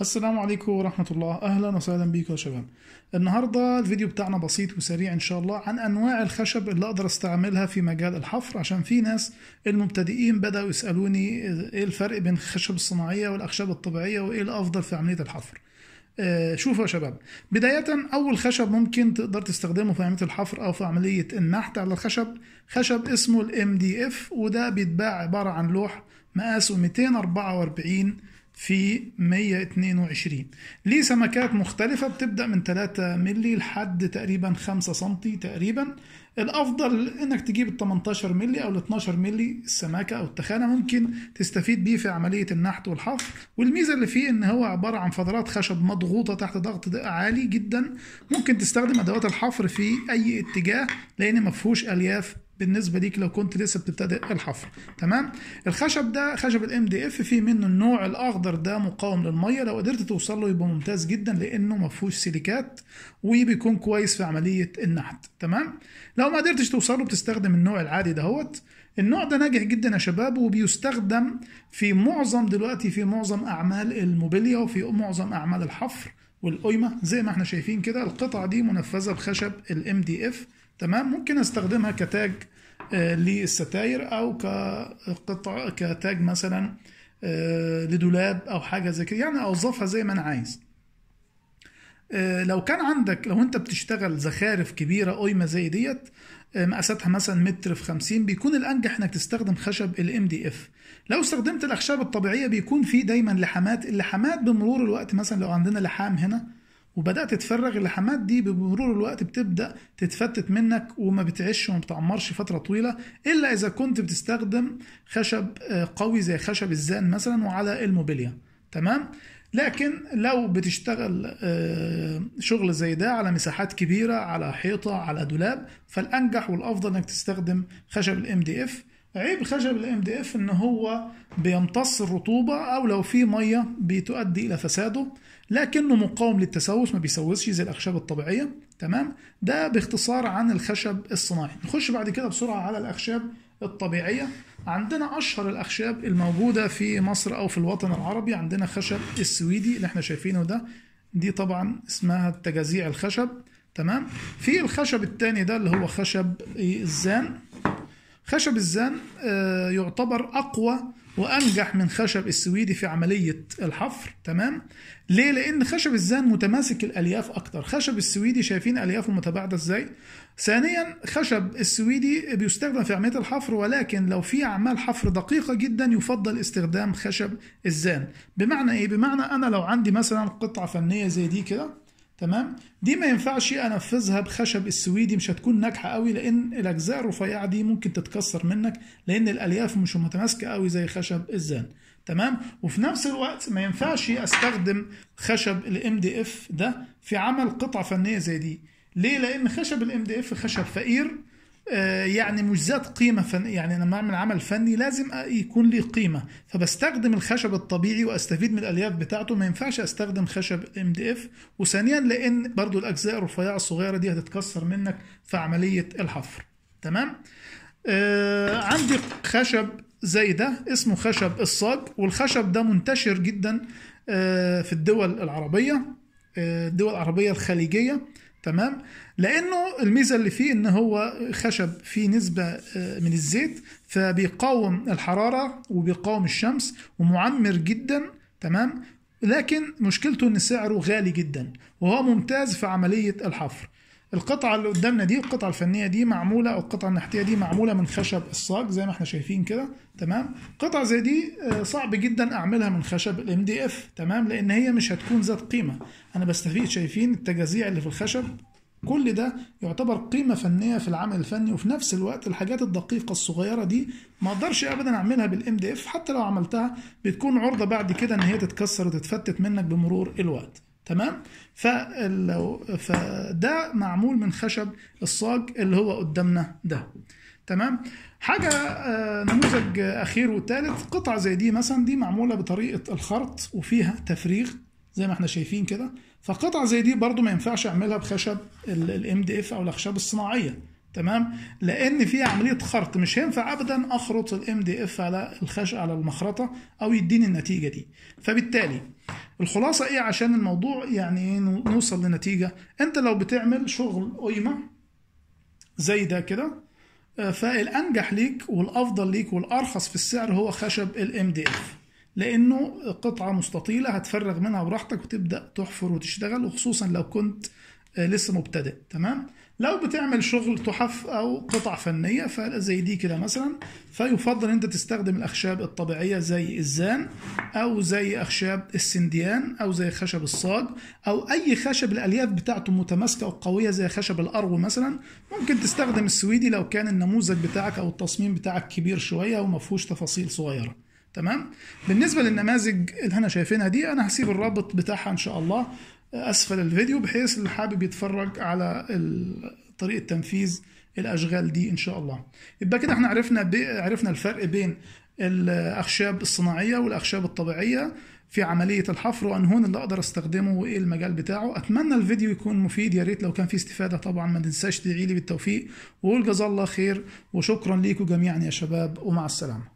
السلام عليكم ورحمة الله. أهلا وسهلا بيكم يا شباب. النهاردة الفيديو بتاعنا بسيط وسريع إن شاء الله عن أنواع الخشب اللي أقدر أستعملها في مجال الحفر عشان في ناس المبتدئين بدأوا يسألوني إيه الفرق بين الخشب الصناعية والأخشاب الطبيعية وإيه الأفضل في عملية الحفر. آه، شوفوا يا شباب. بداية أول خشب ممكن تقدر تستخدمه في عملية الحفر أو في عملية النحت على الخشب خشب اسمه دي اف وده بيتباع عبارة عن لوح مقاسه 244 في 122 ليه سمكات مختلفة؟ بتبدأ من 3 ملي لحد تقريبا 5 سنتي تقريبا. الأفضل إنك تجيب ال 18 ملي أو ال 12 ملي السماكة أو التخانة. ممكن تستفيد بيه في عملية النحت والحفر. والميزة اللي فيه إن هو عبارة عن فضلات خشب مضغوطة تحت ضغط عالي جدا. ممكن تستخدم أدوات الحفر في أي اتجاه لأن ما فيهوش ألياف بالنسبة ليك لو كنت لسه بتبتدئ الحفر. تمام؟ الخشب ده خشب ال MDF فيه منه النوع الأخضر ده مقاوم للمية. لو قدرت توصل له يبقى ممتاز جدا لأنه ما فيهوش سيليكات وبيكون كويس في عملية النحت. تمام؟ لو ما قدرتش توصل له بتستخدم النوع العادي دهوت. النوع ده ناجح جدا يا شباب وبيستخدم في معظم دلوقتي في معظم أعمال الموبيليا وفي معظم أعمال الحفر والأويمة. زي ما إحنا شايفين كده القطعة دي منفذة بخشب ال MDF تمام؟ ممكن أستخدمها كتاج آه، للستاير أو كقطع كتاج مثلا آه، لدولاب أو حاجة زي كده. يعني أوظفها زي ما أنا عايز. آه، لو كان عندك لو أنت بتشتغل زخارف كبيرة أويمة زي ديت مقاساتها مثلا متر في 50 بيكون الأنجح إنك تستخدم خشب ال MDF لو استخدمت الأخشاب الطبيعية بيكون في دايما لحامات اللحامات بمرور الوقت مثلا لو عندنا لحام هنا وبدأت تفرغ اللحامات دي بمرور الوقت بتبدأ تتفتت منك وما بتعيش وما بتعمرش فترة طويلة إلا إذا كنت بتستخدم خشب قوي زي خشب الزان مثلا وعلى الموبيليا. تمام؟ لكن لو بتشتغل شغل زي ده على مساحات كبيرة على حيطة على دولاب فالأنجح والأفضل إنك تستخدم خشب ال MDF عيب خشب ال MDF إن هو بيمتص الرطوبة أو لو في مية بتؤدي إلى فساده لكنه مقاوم للتسوس ما بيسوسش زي الأخشاب الطبيعية. تمام؟ ده باختصار عن الخشب الصناعي. نخش بعد كده بسرعة على الأخشاب الطبيعية. عندنا أشهر الأخشاب الموجودة في مصر أو في الوطن العربي. عندنا خشب السويدي اللي إحنا شايفينه ده. دي طبعا اسمها تجازيع الخشب. تمام؟ في الخشب الثاني ده اللي هو خشب الزان. خشب الزان يعتبر أقوى وأنجح من خشب السويدي في عملية الحفر تمام؟ ليه؟ لأن خشب الزان متماسك الألياف أكتر. خشب السويدي شايفين أليافه متباعدة إزاي؟ ثانيا خشب السويدي بيستخدم في عملية الحفر ولكن لو في أعمال حفر دقيقة جدا يفضل استخدام خشب الزان. بمعنى إيه؟ بمعنى أنا لو عندي مثلا قطعة فنية زي دي كده تمام؟ دي ما ينفعش انفذها بخشب السويدي مش هتكون ناجحة قوي لأن الأجزاء الرفيعة دي ممكن تتكسر منك لأن الألياف مش متماسكة قوي زي خشب الزان. تمام؟ وفي نفس الوقت ما ينفعش أستخدم خشب ال MDF ده في عمل قطعه فنية زي دي. ليه؟ لأن خشب ال MDF خشب فقير يعني مش ذات قيمة فن يعني لما اعمل عمل فني لازم يكون ليه قيمة. فبستخدم الخشب الطبيعي وأستفيد من الألياف بتاعته. ما ينفعش أستخدم خشب MDF وثانيا لأن برضو الأجزاء الرفيعة الصغيرة دي هتتكسر منك في عملية الحفر. تمام؟ آه عندي خشب زي ده اسمه خشب الصاج. والخشب ده منتشر جدا آه في الدول العربية آه الدول العربية الخليجية. تمام؟ لأنه الميزة اللي فيه إن هو خشب فيه نسبة من الزيت فبيقاوم الحرارة وبيقاوم الشمس ومعمر جدا تمام؟ لكن مشكلته إن سعره غالي جدا وهو ممتاز في عملية الحفر. القطعة اللي قدامنا دي القطعة الفنية دي معمولة أو القطعة النحتية دي معمولة من خشب الصاج زي ما إحنا شايفين كده تمام؟ قطعة زي دي صعب جدا أعملها من خشب ال MDF تمام؟ لأن هي مش هتكون ذات قيمة. أنا بستفيد شايفين التجازيع اللي في الخشب كل ده يعتبر قيمة فنية في العمل الفني وفي نفس الوقت الحاجات الدقيقة الصغيرة دي ما أقدرش ابدا أعملها بال MDF حتى لو عملتها بتكون عرضة بعد كده إن هي تتكسر وتتفتت منك بمرور الوقت. تمام؟ فلو فده معمول من خشب الصاج اللي هو قدامنا ده. تمام؟ حاجة نموذج أخير وثالث قطعة زي دي مثلا دي معمولة بطريقة الخرط وفيها تفريغ زي ما إحنا شايفين كده. فقطعة زي دي برضو ما ينفعش أعملها بخشب ال MDF أو الأخشاب الصناعية. تمام؟ لأن في عملية خرط. مش هينفع ابدا أخرط ال MDF على الخش على المخرطة أو يديني النتيجة دي. فبالتالي الخلاصة إيه عشان الموضوع يعني نوصل لنتيجة؟ أنت لو بتعمل شغل قيمة زي ده كده فالأنجح ليك والأفضل ليك والأرخص في السعر هو خشب دي اف لأنه قطعة مستطيلة هتفرغ منها براحتك وتبدأ تحفر وتشتغل وخصوصا لو كنت لسه مبتدئ تمام؟ لو بتعمل شغل تحف أو قطع فنية فزي دي كده مثلا فيفضل أنت تستخدم الأخشاب الطبيعية زي الزان أو زي أخشاب السنديان أو زي خشب الصاج أو أي خشب الألياف بتاعته متماسكة وقويه زي خشب الأرو مثلا. ممكن تستخدم السويدي لو كان النموذج بتاعك أو التصميم بتاعك كبير شوية وما فيهوش تفاصيل صغيرة تمام؟ بالنسبة للنماذج اللي إحنا شايفينها دي أنا هسيب الرابط بتاعها إن شاء الله أسفل الفيديو بحيث اللي حابب يتفرج على طريقة تنفيذ الأشغال دي إن شاء الله. يبقى كده إحنا عرفنا عرفنا الفرق بين الأخشاب الصناعية والأخشاب الطبيعية في عملية الحفر وانهون اللي أقدر أستخدمه وإيه المجال بتاعه. أتمنى الفيديو يكون مفيد يا ريت لو كان فيه استفادة طبعا ما تنساش تدعي لي بالتوفيق وقول جزا الله خير وشكرا ليكم جميعا يا شباب ومع السلامة.